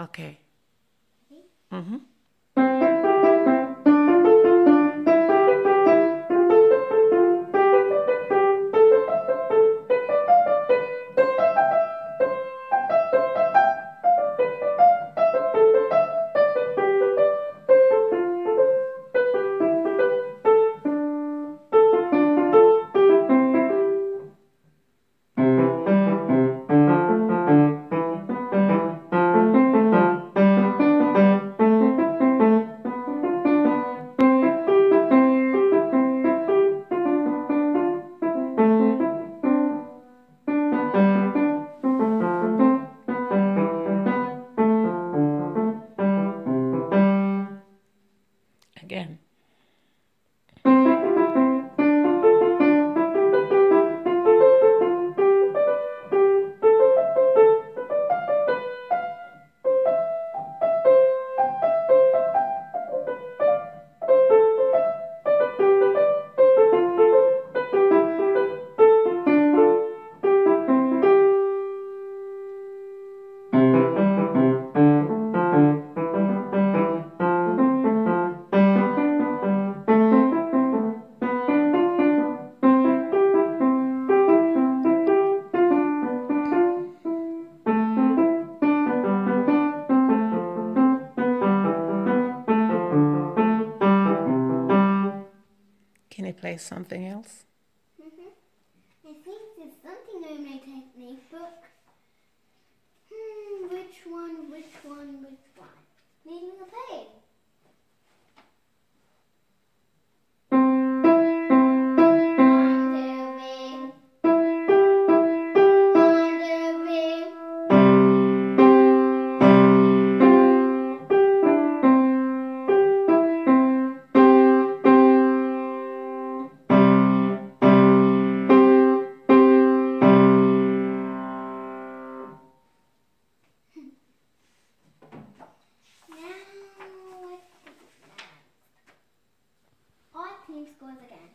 Okay. Okay. Mm-hmm. Again. Can you play something else? hmm I think there's something in my technique scores again.